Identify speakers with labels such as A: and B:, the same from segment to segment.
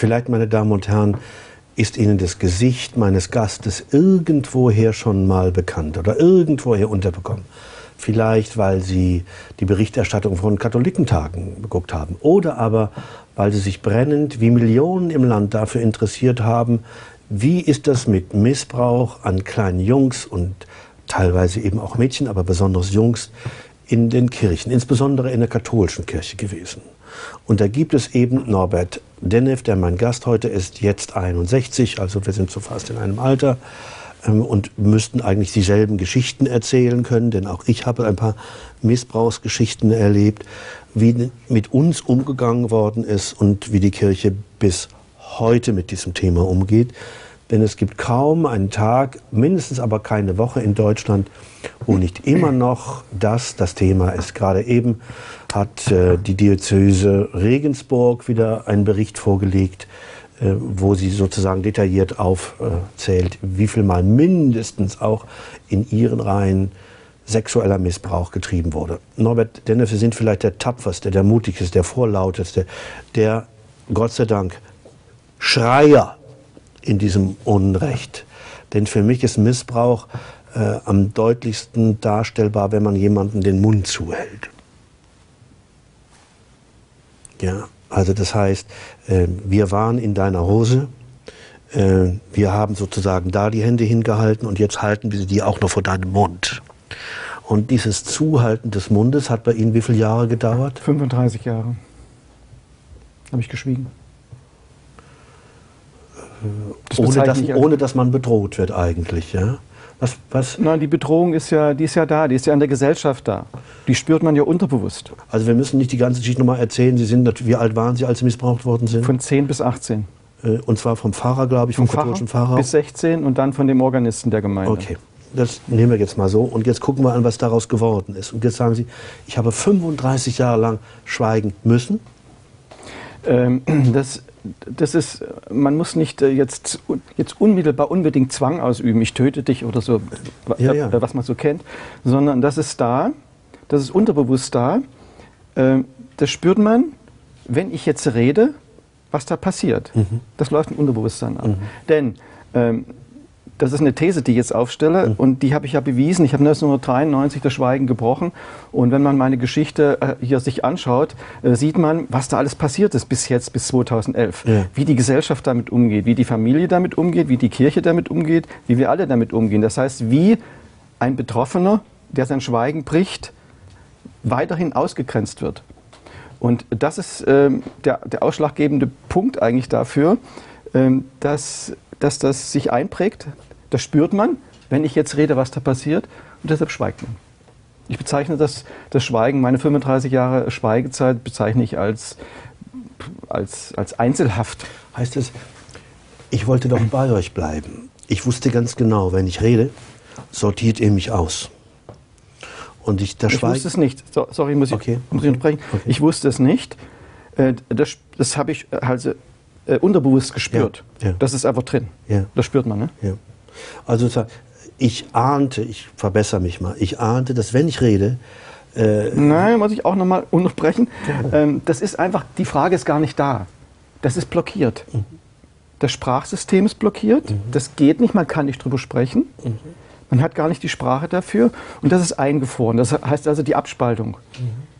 A: Vielleicht, meine Damen und Herren, ist Ihnen das Gesicht meines Gastes irgendwoher schon mal bekannt oder irgendwoher unterbekommen. Vielleicht, weil Sie die Berichterstattung von Katholikentagen geguckt haben oder aber, weil Sie sich brennend wie Millionen im Land dafür interessiert haben, wie ist das mit Missbrauch an kleinen Jungs und teilweise eben auch Mädchen, aber besonders Jungs in den Kirchen, insbesondere in der katholischen Kirche gewesen. Und da gibt es eben Norbert Dennev, der mein Gast heute ist, jetzt 61, also wir sind so fast in einem Alter ähm, und müssten eigentlich dieselben Geschichten erzählen können, denn auch ich habe ein paar Missbrauchsgeschichten erlebt, wie mit uns umgegangen worden ist und wie die Kirche bis heute mit diesem Thema umgeht. Denn es gibt kaum einen Tag, mindestens aber keine Woche in Deutschland, wo nicht immer noch das das Thema ist. Gerade eben hat äh, die Diözese Regensburg wieder einen Bericht vorgelegt, äh, wo sie sozusagen detailliert aufzählt, wie viel mal mindestens auch in ihren Reihen sexueller Missbrauch getrieben wurde. Norbert Dennef, Sie sind vielleicht der tapferste, der mutigste, der vorlauteste, der Gott sei Dank Schreier in diesem Unrecht. Denn für mich ist Missbrauch äh, am deutlichsten darstellbar, wenn man jemanden den Mund zuhält. Ja, also das heißt, äh, wir waren in deiner Hose, äh, wir haben sozusagen da die Hände hingehalten und jetzt halten wir die auch noch vor deinem Mund. Und dieses Zuhalten des Mundes hat bei Ihnen wie viele Jahre gedauert?
B: 35 Jahre. Habe ich geschwiegen.
A: Das ohne, dass, ohne dass man bedroht wird eigentlich, ja?
B: Was, was? Nein, die Bedrohung ist ja, die ist ja da, die ist ja in der Gesellschaft da. Die spürt man ja unterbewusst.
A: Also wir müssen nicht die ganze Geschichte nochmal erzählen. Sie sind, wie alt waren Sie, als Sie missbraucht worden sind?
B: Von 10 bis 18.
A: Äh, und zwar vom Pfarrer, glaube ich, vom, vom katholischen Pfarrer, Pfarrer?
B: Bis 16 und dann von dem Organisten der Gemeinde.
A: Okay, das nehmen wir jetzt mal so. Und jetzt gucken wir an, was daraus geworden ist. Und jetzt sagen Sie, ich habe 35 Jahre lang schweigen müssen.
B: Ähm, das das ist, man muss nicht äh, jetzt, jetzt unmittelbar unbedingt Zwang ausüben, ich töte dich oder so, ja, ja. Äh, was man so kennt, sondern das ist da, das ist unterbewusst da. Ähm, das spürt man, wenn ich jetzt rede, was da passiert. Mhm. Das läuft im Unterbewusstsein ab. Mhm. Denn ähm, das ist eine These, die ich jetzt aufstelle mhm. und die habe ich ja bewiesen. Ich habe 1993 das Schweigen gebrochen und wenn man meine Geschichte äh, hier sich anschaut, äh, sieht man, was da alles passiert ist bis jetzt, bis 2011. Ja. Wie die Gesellschaft damit umgeht, wie die Familie damit umgeht, wie die Kirche damit umgeht, wie wir alle damit umgehen. Das heißt, wie ein Betroffener, der sein Schweigen bricht, weiterhin ausgegrenzt wird. Und das ist ähm, der, der ausschlaggebende Punkt eigentlich dafür, ähm, dass, dass das sich einprägt, das spürt man, wenn ich jetzt rede, was da passiert. Und deshalb schweigt man. Ich bezeichne das, das Schweigen, meine 35 Jahre Schweigezeit, bezeichne ich als, als, als Einzelhaft.
A: Heißt es, ich wollte doch bei euch bleiben. Ich wusste ganz genau, wenn ich rede, sortiert ihr mich aus.
B: Und ich, das ich wusste es nicht. So, sorry, muss ich, okay. muss ich unterbrechen. Okay. Ich wusste es nicht. Äh, das, das habe ich also äh, unterbewusst gespürt. Ja, ja. Das ist einfach drin. Ja. Das spürt man. Ne?
A: Also ich ahnte, ich verbessere mich mal, ich ahnte, dass wenn ich rede,
B: äh Nein, muss ich auch nochmal unterbrechen. Ähm, das ist einfach, die Frage ist gar nicht da. Das ist blockiert. Mhm. Das Sprachsystem ist blockiert. Mhm. Das geht nicht, man kann nicht drüber sprechen. Mhm. Man hat gar nicht die Sprache dafür. Und das ist eingefroren. Das heißt also die Abspaltung.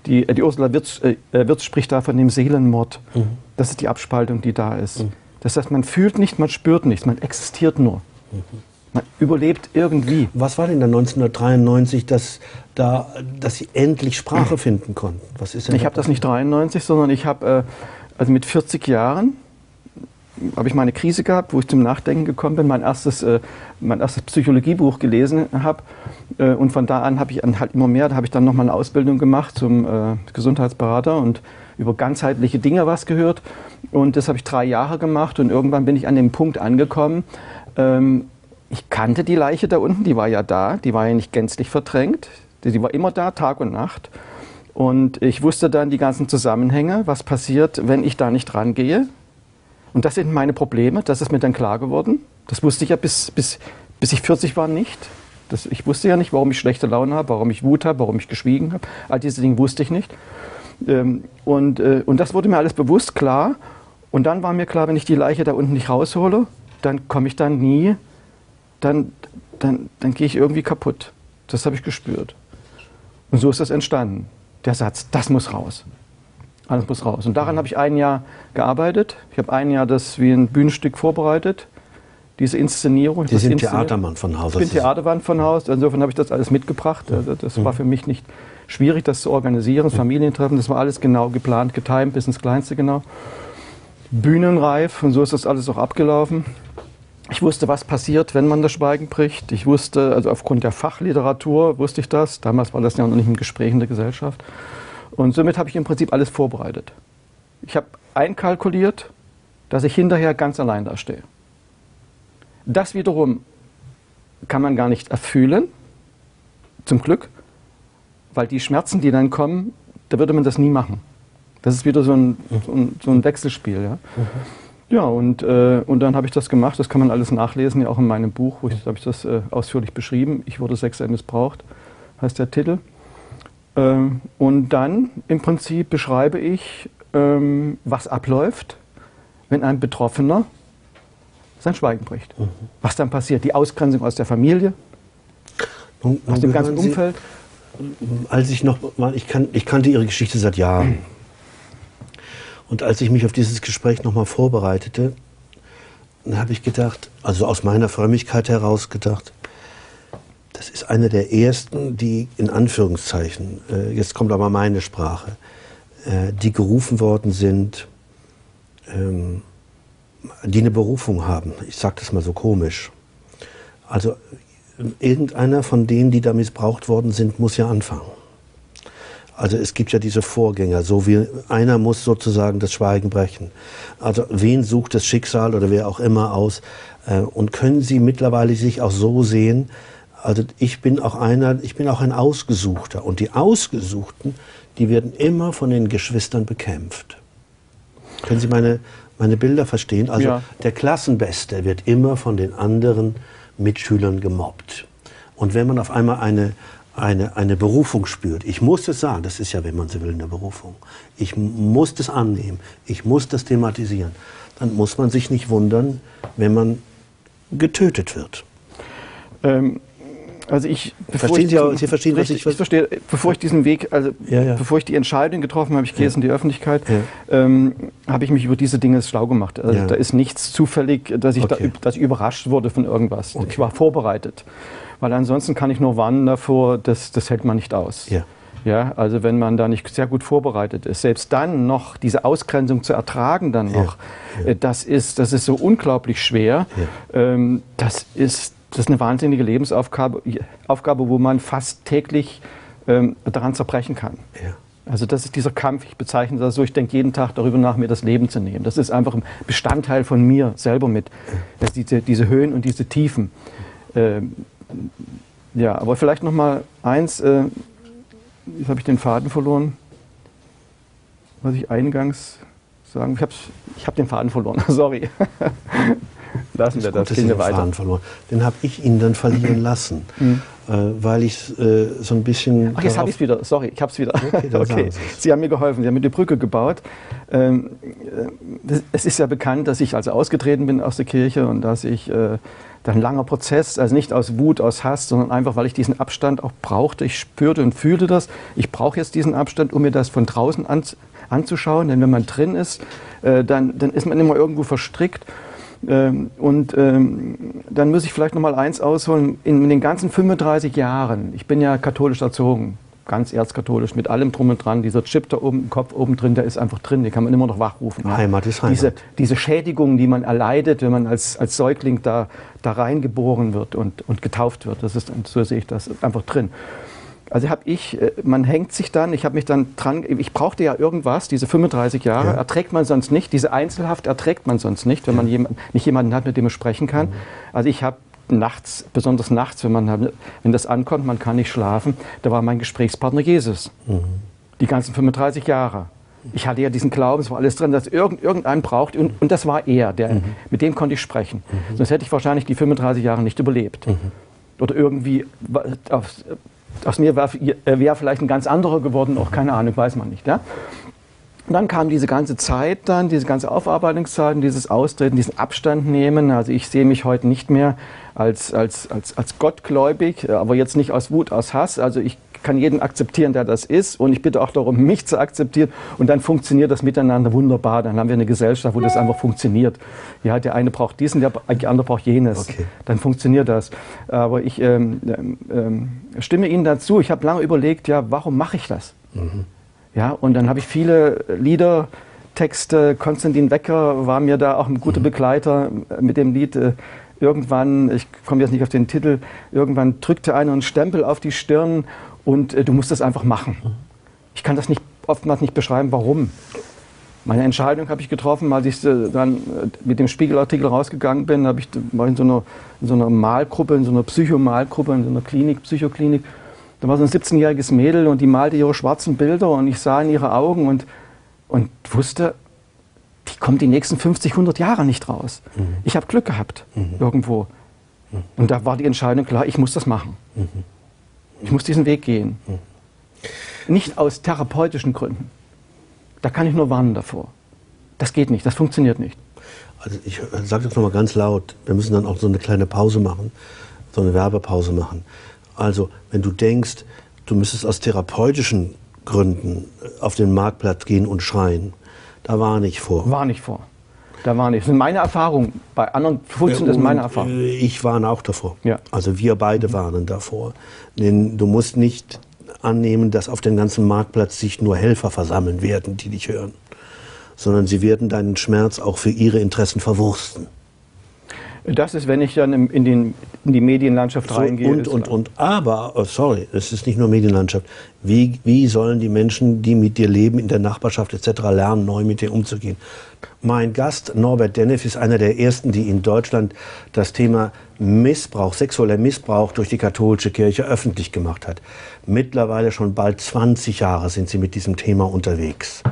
B: Die, äh, die Ursula Wirz, äh, äh, Wirz, spricht da von dem Seelenmord. Das ist die Abspaltung, die da ist. Das heißt, man fühlt nicht, man spürt nichts, man existiert nur. Man überlebt irgendwie.
A: Was war denn dann 1993, dass, da, dass Sie endlich Sprache finden konnten? Was
B: ist denn ich habe das nicht 93, sondern ich habe äh, also mit 40 Jahren habe ich meine Krise gehabt, wo ich zum Nachdenken gekommen bin, mein erstes, äh, mein erstes Psychologiebuch gelesen habe. Äh, und von da an habe ich halt immer mehr, da habe ich dann nochmal eine Ausbildung gemacht zum äh, Gesundheitsberater und über ganzheitliche Dinge was gehört. Und das habe ich drei Jahre gemacht und irgendwann bin ich an dem Punkt angekommen, ähm, ich kannte die Leiche da unten, die war ja da, die war ja nicht gänzlich verdrängt, die war immer da, Tag und Nacht. Und ich wusste dann die ganzen Zusammenhänge, was passiert, wenn ich da nicht rangehe. Und das sind meine Probleme, das ist mir dann klar geworden. Das wusste ich ja bis, bis, bis ich 40 war nicht. Das, ich wusste ja nicht, warum ich schlechte Laune habe, warum ich Wut habe, warum ich geschwiegen habe. All diese Dinge wusste ich nicht. Ähm, und, äh, und das wurde mir alles bewusst, klar. Und dann war mir klar, wenn ich die Leiche da unten nicht raushole, dann komme ich da nie, dann, dann, dann gehe ich irgendwie kaputt. Das habe ich gespürt. Und so ist das entstanden. Der Satz, das muss raus. Alles muss raus. Und daran habe ich ein Jahr gearbeitet. Ich habe ein Jahr das wie ein Bühnenstück vorbereitet. Diese Inszenierung.
A: Sie sind Theatermann von Haus.
B: Ich bin Theatermann von Haus. Insofern habe ich das alles mitgebracht. Also das war für mich nicht schwierig, das zu organisieren. Familientreffen, das war alles genau geplant, getimt, bis ins Kleinste genau. Bühnenreif und so ist das alles auch abgelaufen. Ich wusste, was passiert, wenn man das Schweigen bricht. Ich wusste, also aufgrund der Fachliteratur wusste ich das. Damals war das ja noch nicht im Gespräch in der Gesellschaft. Und somit habe ich im Prinzip alles vorbereitet. Ich habe einkalkuliert, dass ich hinterher ganz allein dastehe. Das wiederum kann man gar nicht erfühlen, zum Glück, weil die Schmerzen, die dann kommen, da würde man das nie machen. Das ist wieder so ein, so ein, so ein Wechselspiel. Ja, mhm. Ja und, äh, und dann habe ich das gemacht. Das kann man alles nachlesen, ja auch in meinem Buch, wo ich, habe ich das äh, ausführlich beschrieben. Ich wurde sexuell missbraucht, heißt der Titel. Ähm, und dann im Prinzip beschreibe ich, ähm, was abläuft, wenn ein Betroffener sein Schweigen bricht. Mhm. Was dann passiert, die Ausgrenzung aus der Familie,
A: nun, aus dem ganzen Umfeld. als ich noch mal, ich, kan, ich kannte Ihre Geschichte seit Jahren. Und als ich mich auf dieses Gespräch nochmal vorbereitete, habe ich gedacht, also aus meiner Frömmigkeit heraus gedacht, das ist eine der ersten, die in Anführungszeichen, äh, jetzt kommt aber meine Sprache, äh, die gerufen worden sind, ähm, die eine Berufung haben. Ich sage das mal so komisch. Also irgendeiner von denen, die da missbraucht worden sind, muss ja anfangen. Also es gibt ja diese Vorgänger, so wie einer muss sozusagen das Schweigen brechen. Also wen sucht das Schicksal oder wer auch immer aus? Äh, und können Sie mittlerweile sich auch so sehen? Also ich bin auch einer, ich bin auch ein Ausgesuchter und die Ausgesuchten, die werden immer von den Geschwistern bekämpft. Können Sie meine, meine Bilder verstehen? Also ja. der Klassenbeste wird immer von den anderen Mitschülern gemobbt. Und wenn man auf einmal eine, eine, eine Berufung spürt. Ich muss es sagen, das ist ja, wenn man so will, eine Berufung. Ich muss das annehmen, ich muss das thematisieren. Dann muss man sich nicht wundern, wenn man getötet wird.
B: Ähm, also ich,
A: verstehen Sie, auch, Sie verstehen,
B: was ich, ich verstehe, bevor ich diesen Weg, also ja, ja. bevor ich die Entscheidung getroffen habe, ich gehe jetzt in die Öffentlichkeit, ähm, habe ich mich über diese Dinge schlau gemacht. Also da ist nichts zufällig, dass ich, okay. da, dass ich überrascht wurde von irgendwas. Okay. Ich war vorbereitet weil ansonsten kann ich nur warnen davor, das, das hält man nicht aus. Ja. Ja, also wenn man da nicht sehr gut vorbereitet ist, selbst dann noch diese Ausgrenzung zu ertragen, dann noch, ja, ja. Äh, das ist, das ist so unglaublich schwer. Ja. Ähm, das ist, das ist eine wahnsinnige Lebensaufgabe, Aufgabe, wo man fast täglich ähm, daran zerbrechen kann. Also das ist dieser Kampf, ich bezeichne das so, ich denke jeden Tag darüber nach, mir das Leben zu nehmen. Das ist einfach ein Bestandteil von mir selber mit. Das diese, diese Höhen und diese Tiefen. Ähm, ja, aber vielleicht noch mal eins. Äh, jetzt habe ich den Faden verloren. Was ich eingangs sagen. Ich habe ich hab den Faden verloren. Sorry.
A: Lassen wir das. Gehen wir weiter. Verloren. Den habe ich Ihnen dann verlieren lassen, mhm. äh, weil ich äh, so ein bisschen.
B: Ach, jetzt habe ich es wieder. Sorry, ich habe es wieder. Okay, okay. Sie haben mir geholfen. Sie haben mir die Brücke gebaut. Ähm, äh, es ist ja bekannt, dass ich also ausgetreten bin aus der Kirche und dass ich äh, dann ein langer Prozess, also nicht aus Wut, aus Hass, sondern einfach, weil ich diesen Abstand auch brauchte. Ich spürte und fühlte das. Ich brauche jetzt diesen Abstand, um mir das von draußen an, anzuschauen. Denn wenn man drin ist, äh, dann, dann ist man immer irgendwo verstrickt. Ähm, und ähm, dann muss ich vielleicht noch mal eins ausholen. In, in den ganzen 35 Jahren, ich bin ja katholisch erzogen, ganz erzkatholisch, mit allem drum und dran. Dieser Chip da oben im Kopf oben drin, der ist einfach drin, den kann man immer noch wachrufen.
A: Heimat ist Heimat.
B: Diese, diese Schädigungen, die man erleidet, wenn man als, als Säugling da, da reingeboren wird und, und getauft wird, das ist, so sehe ich das, einfach drin. Also habe ich, äh, man hängt sich dann, ich habe mich dann dran, ich brauchte ja irgendwas, diese 35 Jahre, ja. erträgt man sonst nicht, diese Einzelhaft erträgt man sonst nicht, wenn man jemand, nicht jemanden hat, mit dem man sprechen kann. Mhm. Also ich habe nachts, besonders nachts, wenn, man, wenn das ankommt, man kann nicht schlafen, da war mein Gesprächspartner Jesus. Mhm. Die ganzen 35 Jahre. Ich hatte ja diesen Glauben, es war alles drin, dass irgend, irgendeinen braucht und, und das war er, der, mhm. mit dem konnte ich sprechen. Mhm. Sonst hätte ich wahrscheinlich die 35 Jahre nicht überlebt. Mhm. Oder irgendwie, aus, mir wäre wär vielleicht ein ganz anderer geworden, auch keine Ahnung, weiß man nicht. Ja? Dann kam diese ganze Zeit dann, diese ganze Aufarbeitungszeit und dieses Austreten, diesen Abstand nehmen. Also ich sehe mich heute nicht mehr als, als, als, als gottgläubig, aber jetzt nicht aus Wut, aus Hass. Also ich kann jeden akzeptieren, der das ist. Und ich bitte auch darum, mich zu akzeptieren. Und dann funktioniert das miteinander wunderbar. Dann haben wir eine Gesellschaft, wo das einfach funktioniert. Ja, der eine braucht diesen, der andere braucht jenes. Okay. Dann funktioniert das. Aber ich ähm, ähm, ähm stimme Ihnen dazu. Ich habe lange überlegt, ja, warum mache ich das? Mhm. Ja, und dann habe ich viele Lieder, Texte, Konstantin Wecker war mir da auch ein guter mhm. Begleiter mit dem Lied. Äh, irgendwann, ich komme jetzt nicht auf den Titel, irgendwann drückte einer einen Stempel auf die Stirn und äh, du musst das einfach machen. Mhm. Ich kann das nicht, oftmals nicht beschreiben, warum. Meine Entscheidung habe ich getroffen, als ich äh, dann mit dem Spiegelartikel rausgegangen bin. Hab ich, war in so, einer, in so einer Malgruppe, in so einer Psychomalgruppe, in so einer Klinik, Psychoklinik. Da war so ein 17-jähriges Mädel und die malte ihre schwarzen Bilder und ich sah in ihre Augen und, und wusste, die kommt die nächsten 50, 100 Jahre nicht raus. Mhm. Ich habe Glück gehabt mhm. irgendwo. Mhm. Und da war die Entscheidung klar, ich muss das machen. Ich muss diesen Weg gehen. Mhm. Nicht aus therapeutischen Gründen. Da kann ich nur warnen davor. Das geht nicht, das funktioniert nicht.
A: Also ich äh, sage das nochmal ganz laut, wir müssen dann auch so eine kleine Pause machen, so eine Werbepause machen. Also, wenn du denkst, du müsstest aus therapeutischen Gründen auf den Marktplatz gehen und schreien, da war nicht vor.
B: War nicht vor. Da war nicht. Das sind meine Erfahrungen. Bei anderen Fulzen ist meine Erfahrung.
A: Äh, ich war auch davor. Ja. Also wir beide mhm. waren davor. Denn du musst nicht annehmen, dass auf dem ganzen Marktplatz sich nur Helfer versammeln werden, die dich hören. Sondern sie werden deinen Schmerz auch für ihre Interessen verwursten.
B: Das ist, wenn ich dann in, den, in die Medienlandschaft so, reingehe.
A: Und, und, und. Aber, oh, sorry, es ist nicht nur Medienlandschaft. Wie, wie sollen die Menschen, die mit dir leben, in der Nachbarschaft etc., lernen, neu mit dir umzugehen? Mein Gast Norbert Dennef ist einer der ersten, die in Deutschland das Thema Missbrauch, sexueller Missbrauch durch die katholische Kirche öffentlich gemacht hat. Mittlerweile schon bald 20 Jahre sind Sie mit diesem Thema unterwegs.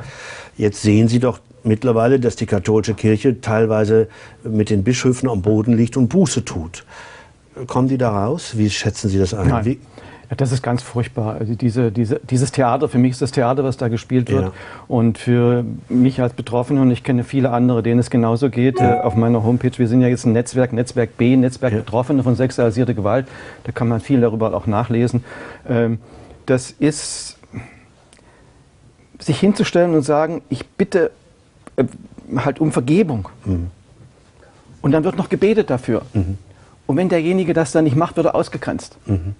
A: Jetzt sehen Sie doch mittlerweile, dass die katholische Kirche teilweise mit den Bischöfen am Boden liegt und Buße tut. Kommen die da raus? Wie schätzen Sie das ein? Wie?
B: Ja, das ist ganz furchtbar. Also diese, diese, dieses Theater, für mich ist das Theater, was da gespielt wird. Ja. Und für mich als Betroffene, und ich kenne viele andere, denen es genauso geht, ja. äh, auf meiner Homepage, wir sind ja jetzt ein Netzwerk, Netzwerk B, Netzwerk Betroffene von sexualisierter Gewalt. Da kann man viel darüber auch nachlesen. Ähm, das ist, sich hinzustellen und sagen, ich bitte äh, halt um Vergebung. Mhm. Und dann wird noch gebetet dafür. Mhm. Und wenn derjenige das dann nicht macht, wird er ausgegrenzt. Mhm.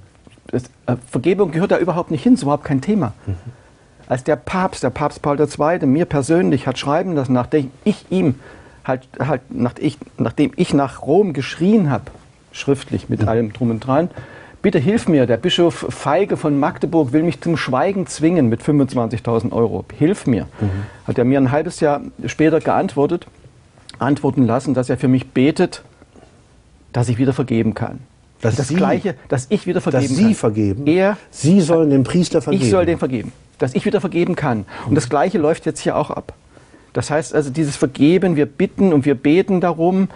B: Das, äh, Vergebung gehört da überhaupt nicht hin, ist überhaupt kein Thema. Mhm. Als der Papst, der Papst Paul II., mir persönlich hat schreiben lassen, nachdem ich ihm halt, halt nach ich, nachdem ich nach Rom geschrien habe, schriftlich mit mhm. allem drum und dran, bitte hilf mir, der Bischof Feige von Magdeburg will mich zum Schweigen zwingen mit 25.000 Euro. Hilf mir. Mhm. Hat er mir ein halbes Jahr später geantwortet, antworten lassen, dass er für mich betet, dass ich wieder vergeben kann.
A: Dass
B: das
A: Sie,
B: Gleiche, dass ich wieder vergeben
A: dass Sie
B: kann.
A: vergeben?
B: Er,
A: Sie sollen dem Priester vergeben?
B: Ich soll dem vergeben. Dass ich wieder vergeben kann. Und das Gleiche läuft jetzt hier auch ab. Das heißt also, dieses Vergeben, wir bitten und wir beten darum,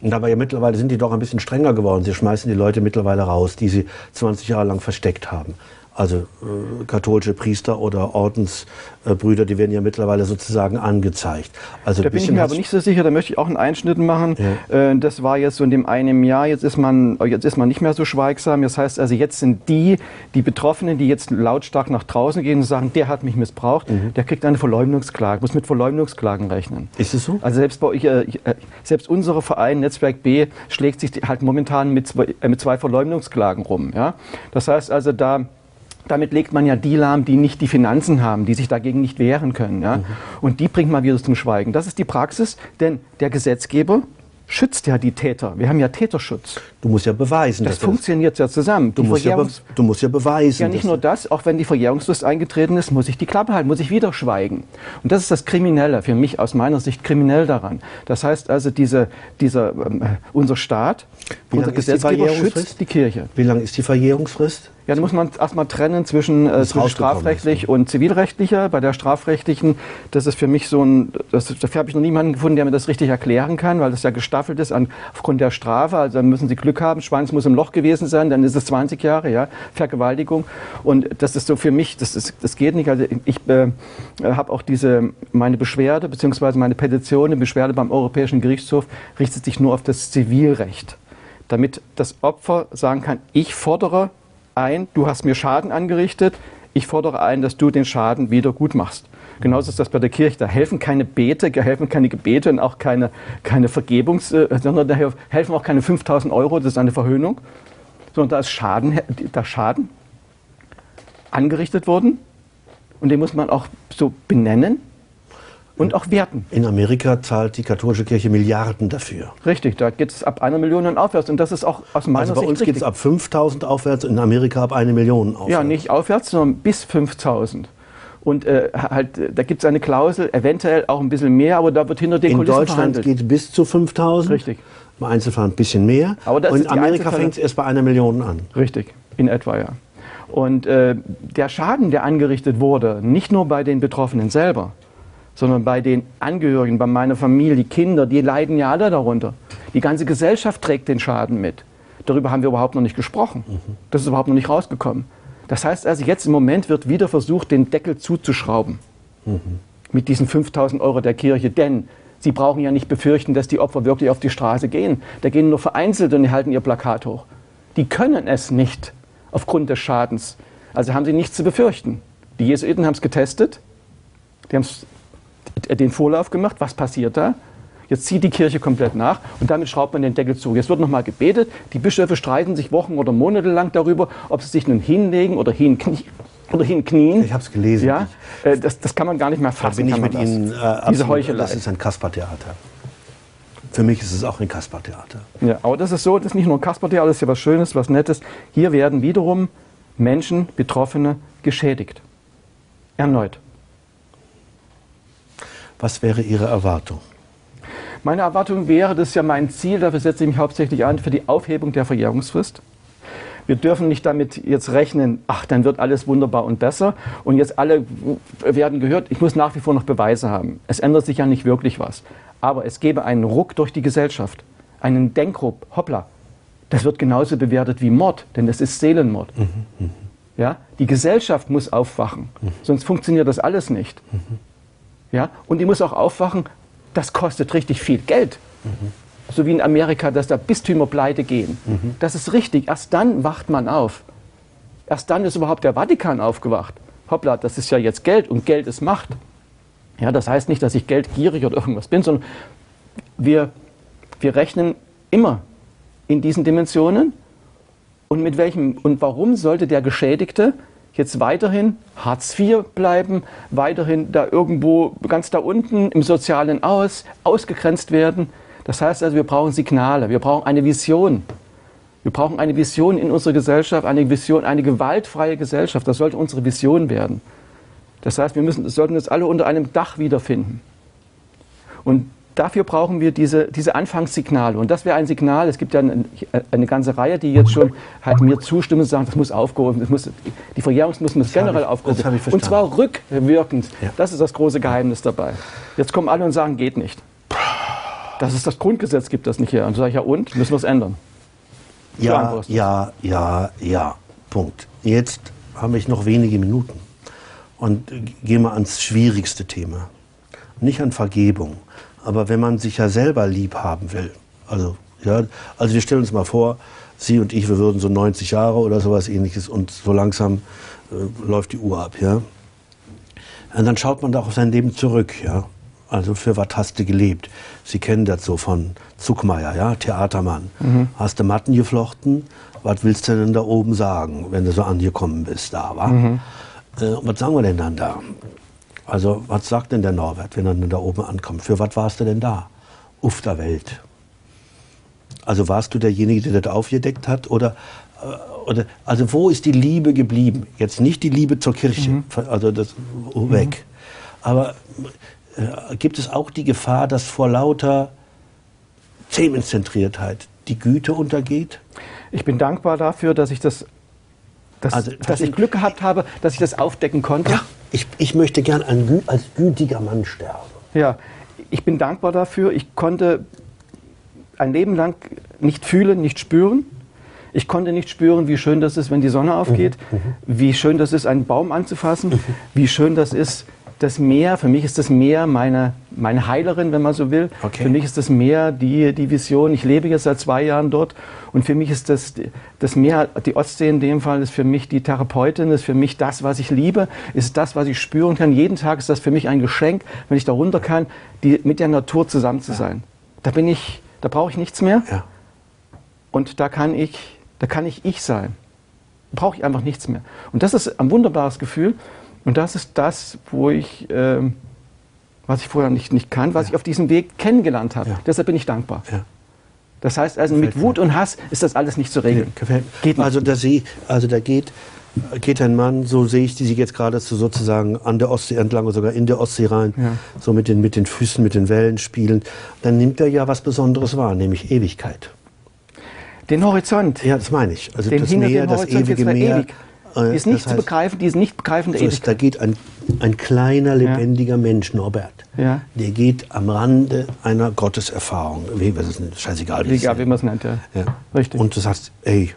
A: und aber ja mittlerweile sind die doch ein bisschen strenger geworden. Sie schmeißen die Leute mittlerweile raus, die sie 20 Jahre lang versteckt haben. Also äh, katholische Priester oder Ordensbrüder, äh, die werden ja mittlerweile sozusagen angezeigt.
B: Also da bin ich mir aber nicht so sicher, da möchte ich auch einen Einschnitt machen. Ja. Äh, das war jetzt so in dem einen Jahr, jetzt ist, man, jetzt ist man nicht mehr so schweigsam. Das heißt also, jetzt sind die, die Betroffenen, die jetzt lautstark nach draußen gehen und sagen, der hat mich missbraucht, mhm. der kriegt eine Verleumdungsklage, muss mit Verleumdungsklagen rechnen.
A: Ist es so?
B: Also selbst, bei euch, äh, äh selbst unser Verein Netzwerk B schlägt sich halt momentan mit zwei, äh, mit zwei Verleumdungsklagen rum. Ja? Das heißt also, da damit legt man ja die lahm, die nicht die Finanzen haben, die sich dagegen nicht wehren können. Ja? Mhm. Und die bringt man wieder zum Schweigen. Das ist die Praxis, denn der Gesetzgeber schützt ja die Täter. Wir haben ja Täterschutz.
A: Du musst ja beweisen.
B: Das funktioniert ja zusammen.
A: Du musst ja, du musst ja beweisen.
B: Ja, nicht nur das, auch wenn die Verjährungsfrist eingetreten ist, muss ich die Klappe halten, muss ich wieder schweigen. Und das ist das Kriminelle, für mich aus meiner Sicht kriminell daran. Das heißt also, diese, dieser, äh, unser Staat,
A: Wie unser Gesetzgeber
B: schützt die Kirche.
A: Wie lange ist die Verjährungsfrist?
B: Ja, da muss man erstmal trennen zwischen, äh, zwischen strafrechtlich und zivilrechtlicher. Bei der strafrechtlichen, das ist für mich so ein, das, dafür habe ich noch niemanden gefunden, der mir das richtig erklären kann, weil das ja gestaffelt ist an, aufgrund der Strafe. Also dann müssen Sie Glück haben, Schwanz muss im Loch gewesen sein, dann ist es 20 Jahre, ja, Vergewaltigung. Und das ist so für mich, das, ist, das geht nicht. Also ich äh, habe auch diese, meine Beschwerde, beziehungsweise meine Petition, eine Beschwerde beim Europäischen Gerichtshof, richtet sich nur auf das Zivilrecht. Damit das Opfer sagen kann, ich fordere ein, du hast mir Schaden angerichtet, ich fordere ein, dass du den Schaden wieder gut machst. Genauso ist das bei der Kirche. Da helfen keine Bete, helfen keine Gebete und auch keine, keine Vergebungs-, äh, sondern da helfen auch keine 5000 Euro, das ist eine Verhöhnung, sondern da ist Schaden, da Schaden angerichtet worden und den muss man auch so benennen und auch werten.
A: In Amerika zahlt die katholische Kirche Milliarden dafür.
B: Richtig, da geht es ab einer Million und aufwärts. Und das ist auch aus meiner
A: also bei
B: Sicht
A: uns geht es ab 5000 aufwärts, in Amerika ab eine Million aufwärts.
B: Ja, nicht aufwärts, sondern bis 5000. Und äh, halt, da gibt es eine Klausel, eventuell auch ein bisschen mehr, aber da wird hinter den
A: in
B: Kulissen
A: In Deutschland geht es bis zu 5000.
B: Richtig.
A: Im Einzelfall ein bisschen mehr.
B: Aber
A: und in Amerika fängt es erst bei einer Million an.
B: Richtig, in etwa, ja. Und äh, der Schaden, der angerichtet wurde, nicht nur bei den Betroffenen selber, sondern bei den Angehörigen, bei meiner Familie, die Kinder, die leiden ja alle darunter. Die ganze Gesellschaft trägt den Schaden mit. Darüber haben wir überhaupt noch nicht gesprochen. Das ist überhaupt noch nicht rausgekommen. Das heißt also, jetzt im Moment wird wieder versucht, den Deckel zuzuschrauben. Mhm. Mit diesen 5000 Euro der Kirche. Denn Sie brauchen ja nicht befürchten, dass die Opfer wirklich auf die Straße gehen. Da gehen nur vereinzelt und die halten ihr Plakat hoch. Die können es nicht aufgrund des Schadens. Also haben sie nichts zu befürchten. Die Jesuiten haben es getestet. Die haben den Vorlauf gemacht. Was passiert da? Jetzt zieht die Kirche komplett nach und damit schraubt man den Deckel zu. Jetzt wird nochmal gebetet. Die Bischöfe streiten sich Wochen oder Monate lang darüber, ob sie sich nun hinlegen oder hinknien. Oder hinknien.
A: Ich habe es gelesen.
B: Ja, äh, das, das kann man gar nicht mehr fassen.
A: Da bin ich mit Ihnen
B: äh, Diese Heuchelei.
A: Das ist ein Kaspertheater. Für mich ist es auch ein Kaspertheater.
B: Ja, aber das ist so, das ist nicht nur ein Kaspertheater, das ist ja was Schönes, was Nettes. Hier werden wiederum Menschen, Betroffene geschädigt. Erneut.
A: Was wäre Ihre Erwartung?
B: Meine Erwartung wäre, das ist ja mein Ziel, dafür setze ich mich hauptsächlich ein, für die Aufhebung der Verjährungsfrist. Wir dürfen nicht damit jetzt rechnen, ach, dann wird alles wunderbar und besser und jetzt alle werden gehört. Ich muss nach wie vor noch Beweise haben. Es ändert sich ja nicht wirklich was. Aber es gäbe einen Ruck durch die Gesellschaft, einen Denkruck, hoppla. Das wird genauso bewertet wie Mord, denn das ist Seelenmord. Mhm, mh. ja? Die Gesellschaft muss aufwachen, mhm. sonst funktioniert das alles nicht. Mhm. Ja? Und die muss auch aufwachen, das kostet richtig viel Geld. Mhm. So wie in Amerika, dass da Bistümer pleite gehen. Mhm. Das ist richtig. Erst dann wacht man auf. Erst dann ist überhaupt der Vatikan aufgewacht. Hoppla, das ist ja jetzt Geld und Geld ist Macht. Ja, das heißt nicht, dass ich geldgierig oder irgendwas bin, sondern wir, wir rechnen immer in diesen Dimensionen. Und mit welchem und warum sollte der Geschädigte jetzt weiterhin Hartz IV bleiben, weiterhin da irgendwo ganz da unten im Sozialen aus, ausgegrenzt werden. Das heißt also, wir brauchen Signale, wir brauchen eine Vision. Wir brauchen eine Vision in unserer Gesellschaft, eine Vision, eine gewaltfreie Gesellschaft. Das sollte unsere Vision werden. Das heißt, wir müssen, sollten uns alle unter einem Dach wiederfinden. Und dafür brauchen wir diese, diese Anfangssignale. Und das wäre ein Signal. Es gibt ja eine, eine, ganze Reihe, die jetzt schon halt mir zustimmen und sagen, das muss aufgehoben das muss, Die Verjährungsfrist muss generell
A: ich,
B: aufgehoben werden. Und zwar rückwirkend. Ja. Das ist das große Geheimnis dabei. Jetzt kommen alle und sagen, geht nicht. Das ist das Grundgesetz, gibt das nicht her. Und so sage ich, ja und? Müssen wir es ändern?
A: Ja, ja, ja, ja. Punkt. Jetzt habe ich noch wenige Minuten und gehe mal ans schwierigste Thema. Nicht an Vergebung, aber wenn man sich ja selber lieb haben will, also, ja, also wir stellen uns mal vor, Sie und ich, wir würden so 90 Jahre oder sowas ähnliches und so langsam äh, läuft die Uhr ab, ja. Und dann schaut man da auf sein Leben zurück, ja. Also für was hast du gelebt? Sie kennen das so von Zuckmeier, ja, Theatermann. Mhm. Hast du Matten geflochten? Was willst du denn da oben sagen, wenn du so angekommen bist da, wa? Mhm. Äh, was sagen wir denn dann da? Also, was sagt denn der Norbert, wenn er dann da oben ankommt? Für was warst du denn da? Auf der Welt. Also warst du derjenige, der das aufgedeckt hat? Oder, äh, oder also wo ist die Liebe geblieben? Jetzt nicht die Liebe zur Kirche, mhm. also das weg. Mhm. Aber äh, gibt es auch die Gefahr, dass vor lauter Themenzentriertheit die Güte untergeht?
B: Ich bin dankbar dafür, dass ich das dass, also, dass ich Glück gehabt habe, dass ich das aufdecken konnte. Ja,
A: ich, ich möchte gern ein, als gütiger Mann sterben.
B: Ja, ich bin dankbar dafür. Ich konnte ein Leben lang nicht fühlen, nicht spüren. Ich konnte nicht spüren, wie schön das ist, wenn die Sonne aufgeht, mhm, mhm. wie schön das ist, einen Baum anzufassen, mhm. wie schön das ist, das Meer, für mich ist das Meer meine, meine Heilerin, wenn man so will. Okay. Für mich ist das Meer die, die Vision. Ich lebe jetzt seit zwei Jahren dort und für mich ist das, das Meer, die Ostsee in dem Fall, ist für mich die Therapeutin, ist für mich das, was ich liebe, ist das, was ich spüren kann. Jeden Tag ist das für mich ein Geschenk, wenn ich da runter kann, die, mit der Natur zusammen zu sein. Ja. Da bin ich, da brauche ich nichts mehr. Ja. Und da kann ich, da kann ich ich sein. Da brauche ich einfach nichts mehr. Und das ist ein wunderbares Gefühl. Und das ist das, wo ich, äh, was ich vorher nicht, nicht kann, was ja. ich auf diesem Weg kennengelernt habe. Ja. Deshalb bin ich dankbar. Ja. Das heißt also, mit Wut und Hass ist das alles nicht zu regeln.
A: Gefällt. Geht also, da sie, also da geht, geht ein Mann, so sehe ich die sie jetzt gerade so sozusagen an der Ostsee entlang oder sogar in der Ostsee rein, ja. so mit den, mit den Füßen, mit den Wellen spielend, dann nimmt er ja was Besonderes wahr, nämlich Ewigkeit.
B: Den Horizont.
A: Ja, das meine ich.
B: Also den das Meer, das ewige Meer. Ewig. Äh, die ist nicht das heißt, zu begreifen, die ist nicht begreifen
A: der so ist, Da geht ein, ein kleiner, lebendiger ja. Mensch, Norbert, ja. der geht am Rande einer Gotteserfahrung. Wie, was ist denn, scheißegal,
B: wie, Egal, wie man es nennt, ja.
A: ja. Richtig. Und du sagst, ey,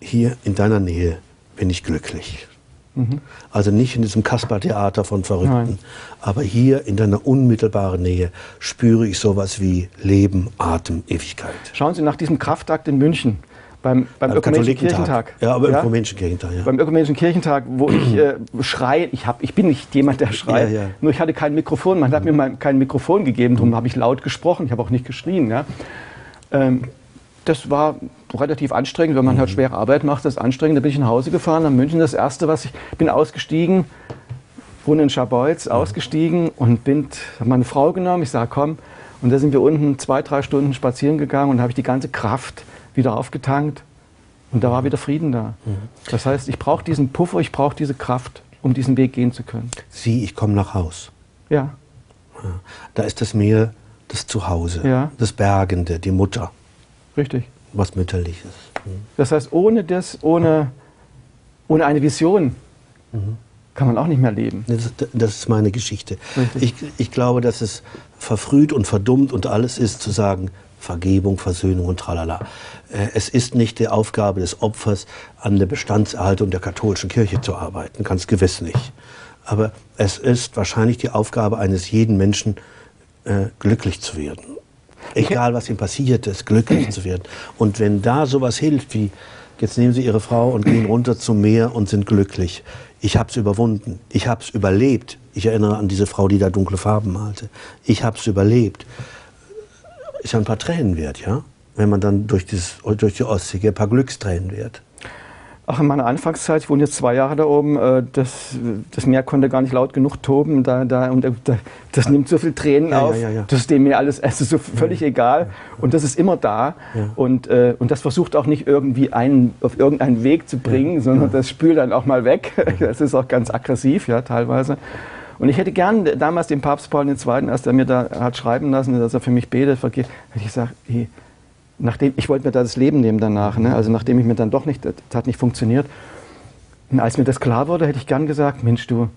A: hier in deiner Nähe bin ich glücklich. Mhm. Also nicht in diesem Kasper-Theater von Verrückten, Nein. aber hier in deiner unmittelbaren Nähe spüre ich sowas wie Leben, Atem, Ewigkeit.
B: Schauen Sie nach diesem Kraftakt in München beim, beim Ökumenischen Kirchentag.
A: Ja, aber ja? Ökumenischen Kirchentag, ja.
B: Beim Ökumenischen Kirchentag, wo ich äh, schreie, ich, hab, ich bin nicht jemand, der schreit, ja, ja. nur ich hatte kein Mikrofon, man hat mir mal kein Mikrofon gegeben, darum habe ich laut gesprochen, ich habe auch nicht geschrien. Ja. Ähm, das war relativ anstrengend, wenn man halt schwere Arbeit macht, das ist anstrengend. Da bin ich nach Hause gefahren, nach München das erste, was ich bin ausgestiegen, wohne in Schabolz, ausgestiegen und bin, habe meine Frau genommen, ich sage, komm, und da sind wir unten zwei, drei Stunden spazieren gegangen und habe ich die ganze Kraft wieder aufgetankt und da war wieder Frieden da. Mhm. Das heißt, ich brauche diesen Puffer, ich brauche diese Kraft, um diesen Weg gehen zu können.
A: Sieh, ich komme nach Haus.
B: Ja.
A: Da ist das Meer das Zuhause, ja. das Bergende, die Mutter.
B: Richtig.
A: Was mütterliches.
B: Mhm. Das heißt, ohne das, ohne, ohne eine Vision, mhm. kann man auch nicht mehr leben.
A: Das, das ist meine Geschichte. Ich, ich glaube, dass es verfrüht und verdummt und alles ist, zu sagen, Vergebung, Versöhnung und tralala. Äh, es ist nicht die Aufgabe des Opfers, an der Bestandserhaltung der katholischen Kirche zu arbeiten, ganz gewiss nicht. Aber es ist wahrscheinlich die Aufgabe eines jeden Menschen, äh, glücklich zu werden. Egal, was ihm passiert ist, glücklich zu werden. Und wenn da sowas hilft, wie jetzt nehmen Sie Ihre Frau und gehen runter zum Meer und sind glücklich. Ich habe es überwunden. Ich habe es überlebt. Ich erinnere an diese Frau, die da dunkle Farben malte. Ich habe es überlebt ist ja ein paar Tränen wert, ja? Wenn man dann durch, dieses, durch die Ostsee ein paar Glückstränen wert.
B: Ach, in meiner Anfangszeit, ich wohne jetzt zwei Jahre da oben, äh, das, das Meer konnte gar nicht laut genug toben. Da, da, und da, das ja. nimmt so viel Tränen ja, auf, ja, ja, das ist dem Meer alles, es ist so völlig egal. Und das ist immer da. Und, äh, und das versucht auch nicht irgendwie einen auf irgendeinen Weg zu bringen, sondern das spült dann auch mal weg. Das ist auch ganz aggressiv, ja, teilweise. Und ich hätte gern damals den Papst Paul II., als er mir da hat schreiben lassen, dass er für mich betet, hätte ich gesagt, hey, nachdem, ich wollte mir da das Leben nehmen danach, ne? also nachdem ich mir dann doch nicht, das hat nicht funktioniert. Und als mir das klar wurde, hätte ich gern gesagt, Mensch, du,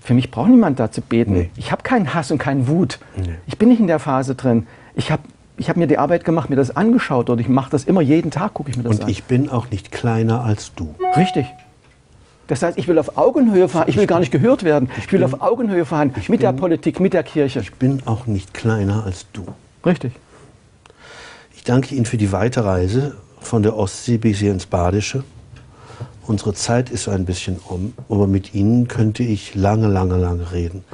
B: für mich braucht niemand da zu beten. Nee. Ich habe keinen Hass und keinen Wut. Nee. Ich bin nicht in der Phase drin. Ich habe ich hab mir die Arbeit gemacht, mir das angeschaut und ich mache das immer jeden Tag, gucke ich mir das
A: und an. Und ich bin auch nicht kleiner als du.
B: Richtig. Das heißt, ich will auf Augenhöhe fahren, ich will gar nicht gehört werden. Ich, will auf Augenhöhe fahren mit der Politik, mit der Kirche.
A: Ich bin auch nicht kleiner als du.
B: Richtig.
A: Ich danke Ihnen für die Weiterreise von der Ostsee bis hier ins Badische. Unsere Zeit ist ein bisschen um, aber mit Ihnen könnte ich lange, lange, lange reden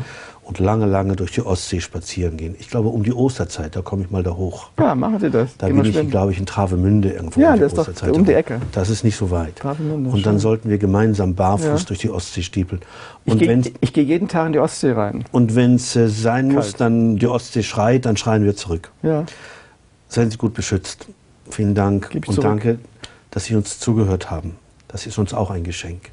A: und lange, lange durch die Ostsee spazieren gehen. Ich glaube, um die Osterzeit, da komme ich mal da hoch.
B: Ja, machen Sie das.
A: Da Gehen bin ich, glaube ich, in Travemünde irgendwo.
B: Ja, um das ist doch um die Ecke.
A: Das ist nicht so weit. Travemünde, und dann schön. sollten wir gemeinsam barfuß ja. durch die Ostsee stiepeln.
B: Und ich gehe geh jeden Tag in die Ostsee rein.
A: Und wenn es äh, sein Kalt. muss, dann die Ostsee schreit, dann schreien wir zurück.
B: Ja.
A: Seien Sie gut beschützt. Vielen Dank und zurück. danke, dass Sie uns zugehört haben. Das ist uns auch ein Geschenk.